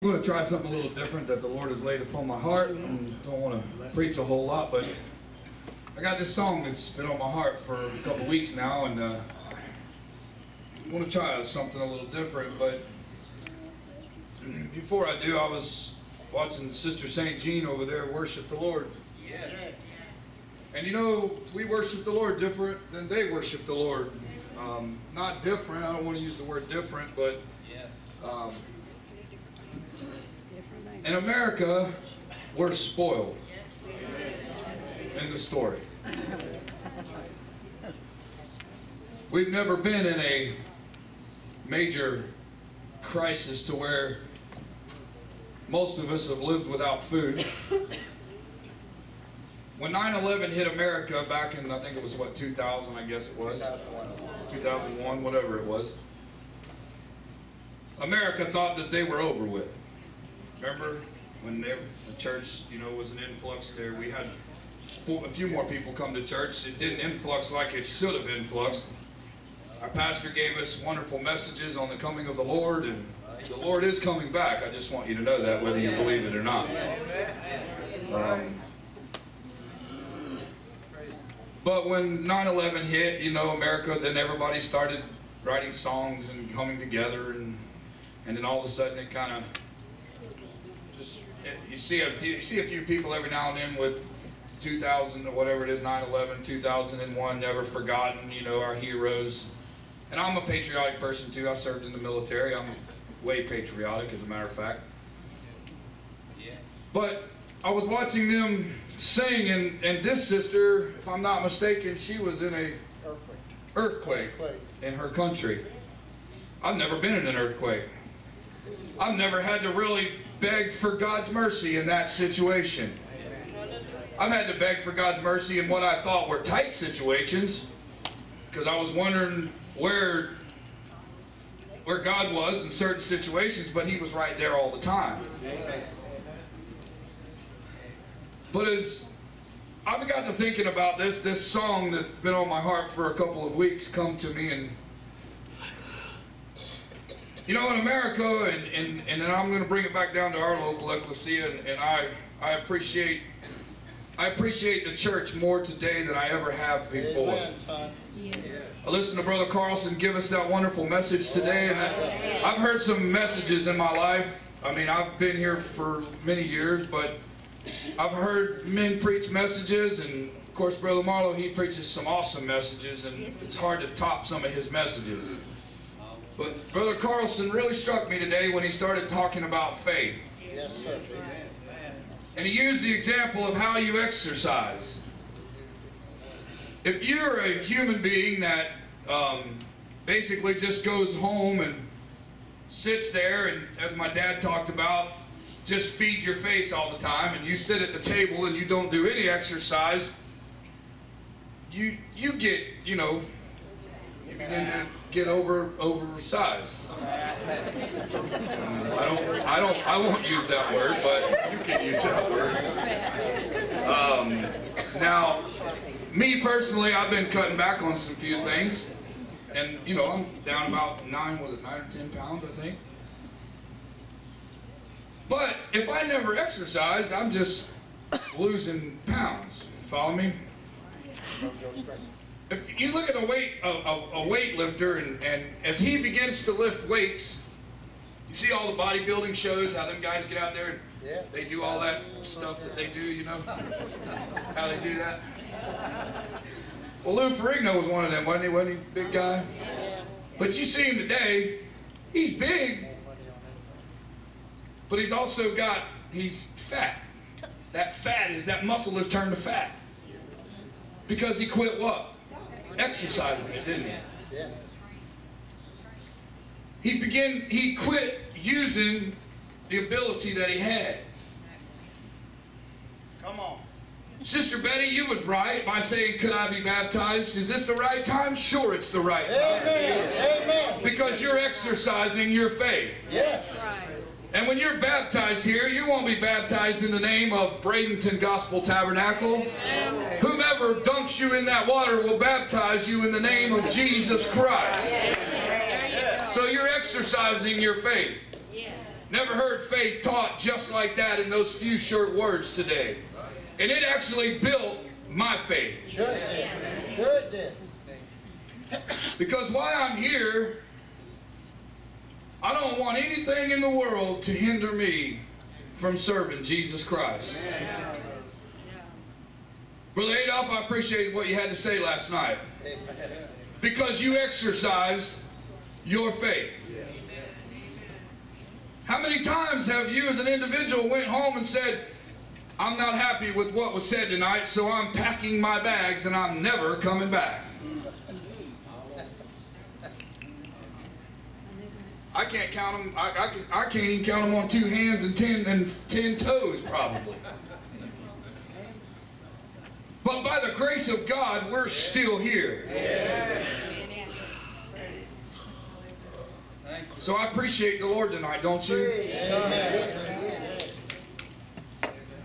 I'm going to try something a little different that the Lord has laid upon my heart. and don't want to preach a whole lot, but I got this song that's been on my heart for a couple weeks now, and uh, I want to try something a little different. But before I do, I was watching Sister St. Jean over there worship the Lord. And you know, we worship the Lord different than they worship the Lord. Um, not different, I don't want to use the word different, but um, in America, we're spoiled in the story. We've never been in a major crisis to where most of us have lived without food. When 9/11 hit America back in I think it was what 2000 I guess it was 2001 whatever it was. America thought that they were over with. When they, the church, you know, was an influx there? We had four, a few more people come to church. It didn't influx like it should have influxed. Our pastor gave us wonderful messages on the coming of the Lord, and the Lord is coming back. I just want you to know that, whether you believe it or not. Um, but when 9/11 hit, you know, America, then everybody started writing songs and coming together, and and then all of a sudden it kind of you see a few, you see a few people every now and then with 2000 or whatever it is 9/11 2001 never forgotten you know our heroes. And I'm a patriotic person too. I served in the military. I'm way patriotic as a matter of fact. But I was watching them sing and, and this sister if I'm not mistaken she was in a earthquake, earthquake. in her country. I've never been in an earthquake. I've never had to really beg for God's mercy in that situation. I've had to beg for God's mercy in what I thought were tight situations because I was wondering where where God was in certain situations, but He was right there all the time. But as I've got to thinking about this, this song that's been on my heart for a couple of weeks come to me and you know, in America, and, and, and then I'm going to bring it back down to our local ecclesia, and, and I, I appreciate I appreciate the church more today than I ever have before. Amen, I listened to Brother Carlson give us that wonderful message today, and I, I've heard some messages in my life. I mean, I've been here for many years, but I've heard men preach messages, and of course, Brother Marlowe, he preaches some awesome messages, and it's hard to top some of his messages. But Brother Carlson really struck me today when he started talking about faith. Yes, sir. And he used the example of how you exercise. If you're a human being that um, basically just goes home and sits there, and as my dad talked about, just feed your face all the time, and you sit at the table and you don't do any exercise, you you get you know to get over oversized. I don't, I don't, I won't use that word, but you can use that word. Um, now, me personally, I've been cutting back on some few things, and you know, I'm down about nine, was it nine or ten pounds, I think. But if I never exercised, I'm just losing pounds. Follow me? If you look at a weight a, a, a weightlifter and, and as he begins to lift weights, you see all the bodybuilding shows, how them guys get out there and yeah. they do all that stuff that they do, you know? how they do that. Well, Lou Ferrigno was one of them, wasn't he? Wasn't he? Big guy. But you see him today, he's big, but he's also got, he's fat. That fat is, that muscle is turned to fat. Because he quit what? Exercising it, didn't he? Yeah. He began, he quit using the ability that he had. Come on. Sister Betty, you was right by saying, could I be baptized? Is this the right time? Sure, it's the right time. Amen. Amen. Because you're exercising your faith. Yes. And when you're baptized here, you won't be baptized in the name of Bradenton Gospel Tabernacle. Whomever dunks you in that water will baptize you in the name of Jesus Christ. So you're exercising your faith. Never heard faith taught just like that in those few short words today. And it actually built my faith. Sure did. Because why I'm here, I don't want anything in the world to hinder me from serving Jesus Christ. Brother Adolf, I appreciated what you had to say last night. Because you exercised your faith. How many times have you as an individual went home and said, I'm not happy with what was said tonight, so I'm packing my bags and I'm never coming back? I can't count them. I, I, can, I can't even count them on two hands and ten and ten toes, probably. But by the grace of God, we're still here. So I appreciate the Lord tonight, don't you?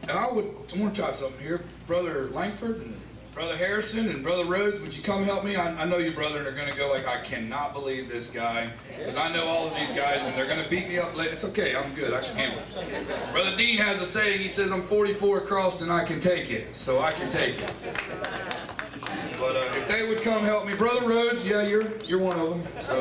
And I would, I want to try something here, Brother Langford and Brother Harrison and Brother Rhodes. Would you come help me? I, I know you, brethren, are going to go like, I cannot believe this guy, because I know all of these guys, and they're going to beat me up. Late. It's okay. I'm good. I can handle it. Brother Dean has a saying. He says, "I'm 44 across, and I can take it." So I can take it. But uh, if they would come help me, Brother Rhodes, yeah, you're you're one of them. So.